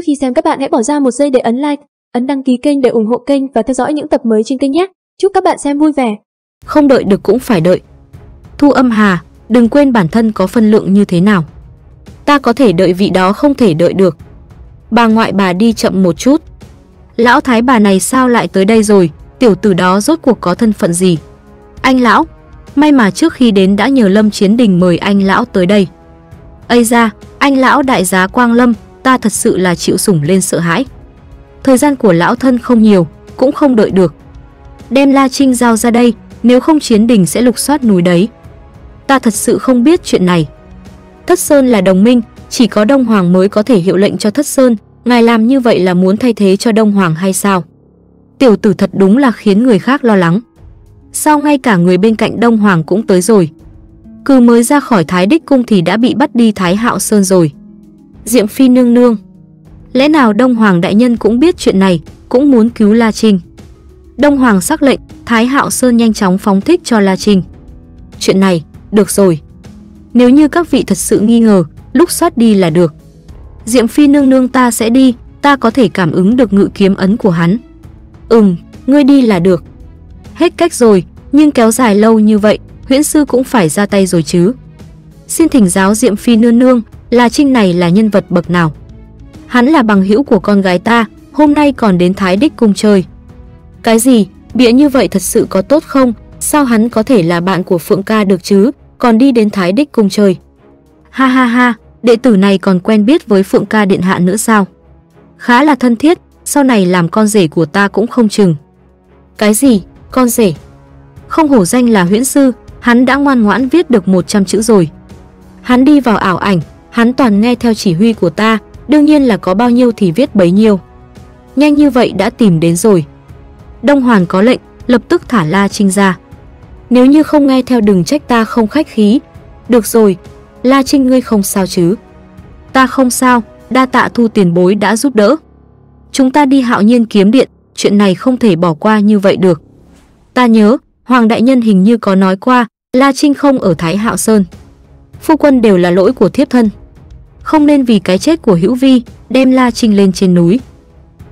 Trước khi xem các bạn hãy bỏ ra một giây để ấn like, ấn đăng ký kênh để ủng hộ kênh và theo dõi những tập mới trên kênh nhé. Chúc các bạn xem vui vẻ. Không đợi được cũng phải đợi. Thu âm hà, đừng quên bản thân có phân lượng như thế nào. Ta có thể đợi vị đó không thể đợi được. Bà ngoại bà đi chậm một chút. Lão thái bà này sao lại tới đây rồi, tiểu tử đó rốt cuộc có thân phận gì? Anh lão, may mà trước khi đến đã nhờ Lâm Chiến Đình mời anh lão tới đây. Ây ra, anh lão đại giá Quang Lâm, ta thật sự là chịu sủng lên sợ hãi. Thời gian của lão thân không nhiều, cũng không đợi được. Đem La Trinh giao ra đây, nếu không Chiến Đình sẽ lục soát núi đấy. Ta thật sự không biết chuyện này. Thất Sơn là đồng minh, chỉ có Đông Hoàng mới có thể hiệu lệnh cho Thất Sơn, ngài làm như vậy là muốn thay thế cho Đông Hoàng hay sao? Tiểu tử thật đúng là khiến người khác lo lắng. Sao ngay cả người bên cạnh Đông Hoàng cũng tới rồi? Cứ mới ra khỏi Thái Đích Cung thì đã bị bắt đi Thái Hạo Sơn rồi. Diệm Phi nương nương. Lẽ nào Đông Hoàng đại nhân cũng biết chuyện này, cũng muốn cứu La Trinh. Đông Hoàng sắc lệnh, Thái Hạo Sơn nhanh chóng phóng thích cho La Trinh. Chuyện này, được rồi. Nếu như các vị thật sự nghi ngờ, lúc soát đi là được. Diệm Phi nương nương ta sẽ đi, ta có thể cảm ứng được ngự kiếm ấn của hắn. Ừm, ngươi đi là được. Hết cách rồi, nhưng kéo dài lâu như vậy, huyễn sư cũng phải ra tay rồi chứ. Xin thỉnh giáo Diệm Phi nương nương, là Trinh này là nhân vật bậc nào? Hắn là bằng hữu của con gái ta, hôm nay còn đến Thái Đích cùng chơi. Cái gì, bịa như vậy thật sự có tốt không? Sao hắn có thể là bạn của Phượng ca được chứ, còn đi đến Thái Đích cùng chơi? Ha ha ha, đệ tử này còn quen biết với Phượng ca điện hạ nữa sao? Khá là thân thiết, sau này làm con rể của ta cũng không chừng. Cái gì, con rể? Không hổ danh là huyễn sư, hắn đã ngoan ngoãn viết được 100 chữ rồi. Hắn đi vào ảo ảnh, hắn toàn nghe theo chỉ huy của ta, đương nhiên là có bao nhiêu thì viết bấy nhiêu. Nhanh như vậy đã tìm đến rồi. Đông Hoàn có lệnh, lập tức thả La Trinh ra. Nếu như không nghe theo đừng trách ta không khách khí. Được rồi, La Trinh ngươi không sao chứ. Ta không sao, đa tạ thu tiền bối đã giúp đỡ. Chúng ta đi hạo nhiên kiếm điện, chuyện này không thể bỏ qua như vậy được. Ta nhớ, Hoàng Đại Nhân hình như có nói qua, La Trinh không ở Thái Hạo Sơn. Phu quân đều là lỗi của thiếp thân. Không nên vì cái chết của Hữu Vi, đem La Trinh lên trên núi.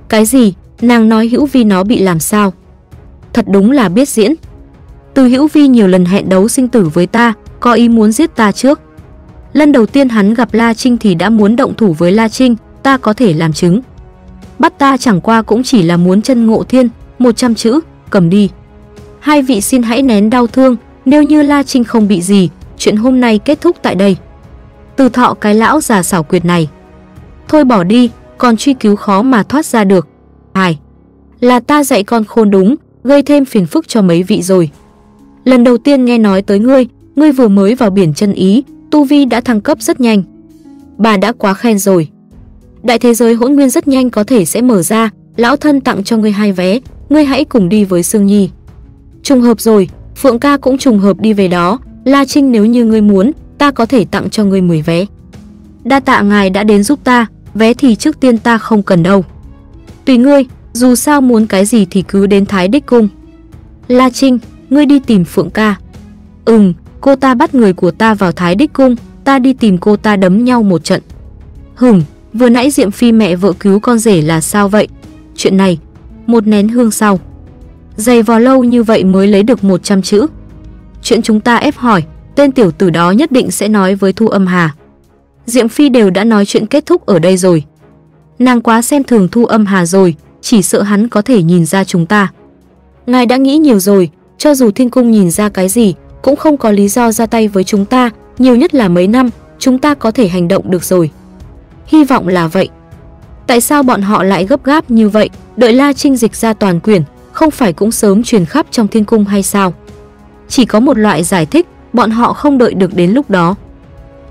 Cái gì? Nàng nói Hữu Vi nó bị làm sao? Thật đúng là biết diễn. Từ Hữu Vi nhiều lần hẹn đấu sinh tử với ta, có ý muốn giết ta trước. Lần đầu tiên hắn gặp La Trinh thì đã muốn động thủ với La Trinh, ta có thể làm chứng. Bắt ta chẳng qua cũng chỉ là muốn chân ngộ thiên, 100 chữ, cầm đi. Hai vị xin hãy nén đau thương, nếu như La Trinh không bị gì, chuyện hôm nay kết thúc tại đây. Từ thọ cái lão già xảo quyệt này. Thôi bỏ đi, còn truy cứu khó mà thoát ra được. Hai, là ta dạy con khôn đúng, gây thêm phiền phức cho mấy vị rồi. Lần đầu tiên nghe nói tới ngươi, ngươi vừa mới vào biển chân ý, tu vi đã thăng cấp rất nhanh. Bà đã quá khen rồi. Đại thế giới hỗn nguyên rất nhanh có thể sẽ mở ra, lão thân tặng cho ngươi hai vé, ngươi hãy cùng đi với Sương Nhi. Trùng hợp rồi, Phượng ca cũng trùng hợp đi về đó, La Trinh nếu như ngươi muốn, ta có thể tặng cho ngươi 10 vé. Đa tạ ngài đã đến giúp ta, vé thì trước tiên ta không cần đâu. Tùy ngươi, dù sao muốn cái gì thì cứ đến Thái Đích Cung. La Trinh, ngươi đi tìm Phượng ca. Ừm, cô ta bắt người của ta vào Thái Đích Cung, ta đi tìm cô ta đấm nhau một trận. Hửm, vừa nãy Diệm Phi mẹ vợ cứu con rể là sao vậy? Chuyện này, một nén hương sau. Dày vò lâu như vậy mới lấy được 100 chữ. Chuyện chúng ta ép hỏi, tên tiểu tử đó nhất định sẽ nói với Thu Âm Hà. Diệm Phi đều đã nói chuyện kết thúc ở đây rồi. Nàng quá xem thường Thu Âm Hà rồi, chỉ sợ hắn có thể nhìn ra chúng ta. Ngài đã nghĩ nhiều rồi, cho dù thiên cung nhìn ra cái gì, cũng không có lý do ra tay với chúng ta, nhiều nhất là mấy năm, chúng ta có thể hành động được rồi. Hy vọng là vậy. Tại sao bọn họ lại gấp gáp như vậy, đợi La Trinh dịch ra toàn quyền, không phải cũng sớm truyền khắp trong thiên cung hay sao? Chỉ có một loại giải thích, bọn họ không đợi được đến lúc đó.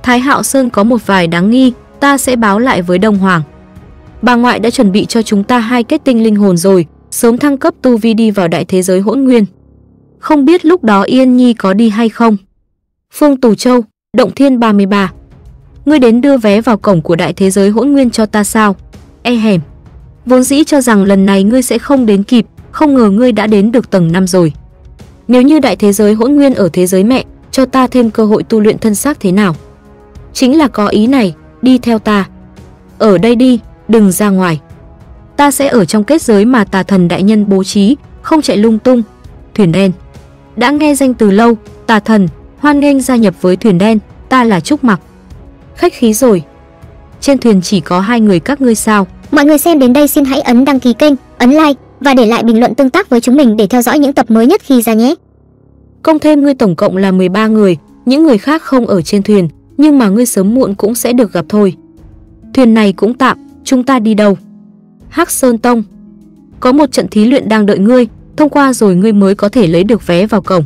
Thái Hạo Sơn có một vài đáng nghi, ta sẽ báo lại với Đông Hoàng. Bà ngoại đã chuẩn bị cho chúng ta hai kết tinh linh hồn rồi, sớm thăng cấp tu vi đi vào đại thế giới hỗn nguyên. Không biết lúc đó Yên Nhi có đi hay không? Phương Tù Châu, Động Thiên 33 Ngươi đến đưa vé vào cổng của đại thế giới hỗn nguyên cho ta sao? E hèm. Vốn dĩ cho rằng lần này ngươi sẽ không đến kịp, không ngờ ngươi đã đến được tầng 5 rồi. Nếu như đại thế giới hỗn nguyên ở thế giới mẹ, cho ta thêm cơ hội tu luyện thân xác thế nào? Chính là có ý này, đi theo ta. Ở đây đi, đừng ra ngoài. Ta sẽ ở trong kết giới mà tà thần đại nhân bố trí, không chạy lung tung. Thuyền đen. Đã nghe danh từ lâu, tà thần, hoan nghênh gia nhập với thuyền đen, ta là Trúc Mặc. Khách khí rồi. Trên thuyền chỉ có hai người các ngươi sao? Mọi người xem đến đây xin hãy ấn đăng ký kênh, ấn like và để lại bình luận tương tác với chúng mình để theo dõi những tập mới nhất khi ra nhé. Công thêm ngươi tổng cộng là 13 người, những người khác không ở trên thuyền, nhưng mà ngươi sớm muộn cũng sẽ được gặp thôi. Thuyền này cũng tạm, chúng ta đi đâu? Hắc Sơn Tông. Có một trận thí luyện đang đợi ngươi, thông qua rồi ngươi mới có thể lấy được vé vào cổng.